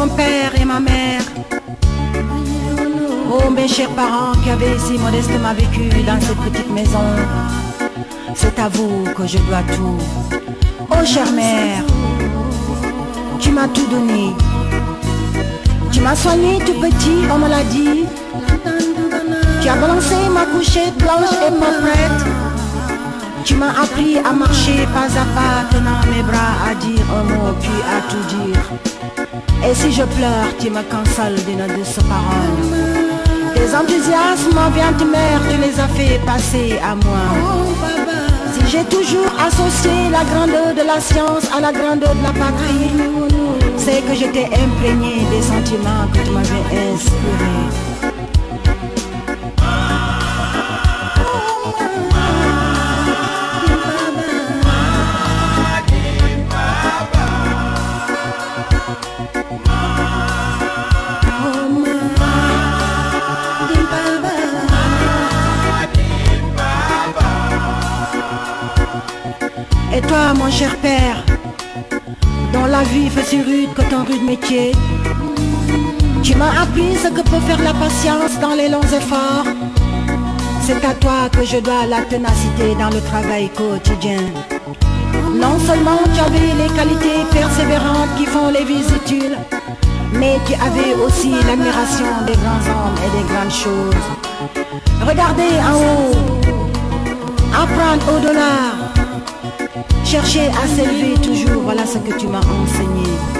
mon père et ma mère. Oh mes chers parents qui avaient si modestement vécu dans cette petite maison. C'est à vous que je dois tout. Oh chère mère, tu m'as tout donné. Tu m'as soigné tout petit en maladie. Tu as balancé ma couchée blanche et pauvrette. Tu m'as appris à marcher pas à pas, tenant mes bras à dire un mot puis à tout dire. Et si je pleure, tu me consoles d'une douce parole. Tes enthousiasmes envers mère, tu les as fait passer à moi. Si j'ai toujours associé la grandeur de la science à la grandeur de la patrie, c'est que j'étais imprégné des sentiments que tu m'avais inspirés. Mon cher père, dont la vie fait si rude que ton rude métier, tu m'as appris ce que peut faire la patience dans les longs efforts. C'est à toi que je dois la ténacité dans le travail quotidien. Non seulement tu avais les qualités persévérantes qui font les vies utiles, mais tu avais aussi l'admiration des grands hommes et des grandes choses. Regardez en haut, apprendre au-delà, chercher à s'élever toujours, voilà ce que tu m'as enseigné.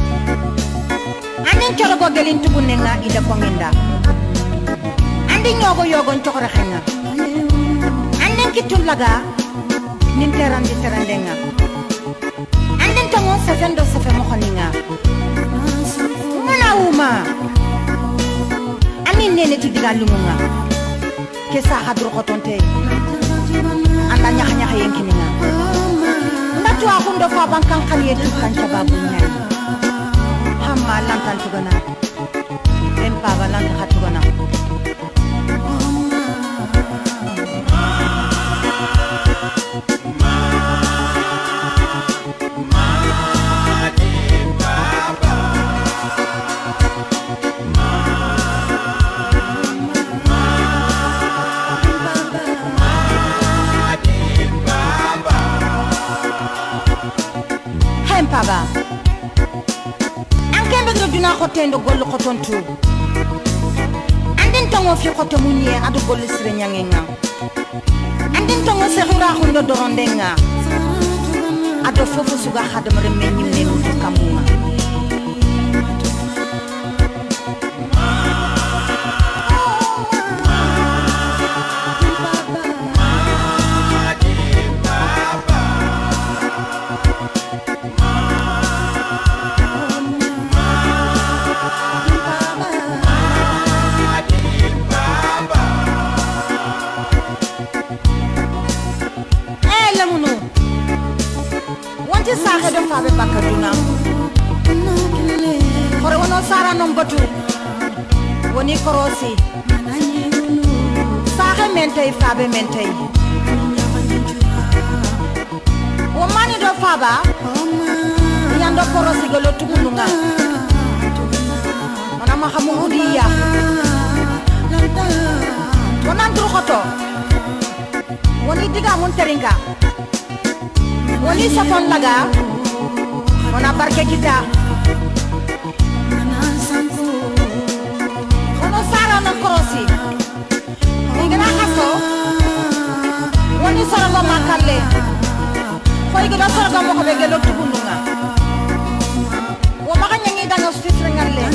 cara ko gelin tugunen na ida konginda andi nyogo yogon cokora henga anden kitun laga nin terandi terandenga anden tango safen do safen mohoninga muna uma. Amin nene ke sa hadru ko kotonte. Anda nyah nyah yenkininga ndatu akundo fa bankan kaliyetu kanca babu nyai. malang kan sugana. Tempa balang hotendo gollo hoton tu andin tongo fi hoto munye adu gollo sire nyangenga. Andin tongo se hura hundo dorondenga. Ado fofo suga hadam remeni menu kamunga. sage ɗo faɓe bakka dunako kono wono sara noon batu woni korosi. Sahe men tawi faɓe men do wo mani ɗo faɓa yanɗo korosigo lo tugunduga onama hamo hudiya wonan turkoto woni diga mun teringa Oni sapon laga? Ona parke kita. Ono sara na krosi Igna kaso? Oni sara go makalle Foi gida sara go mo ko be gelo tubununga. Wo maka nyangi danga street ringalle